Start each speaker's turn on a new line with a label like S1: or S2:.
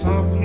S1: softly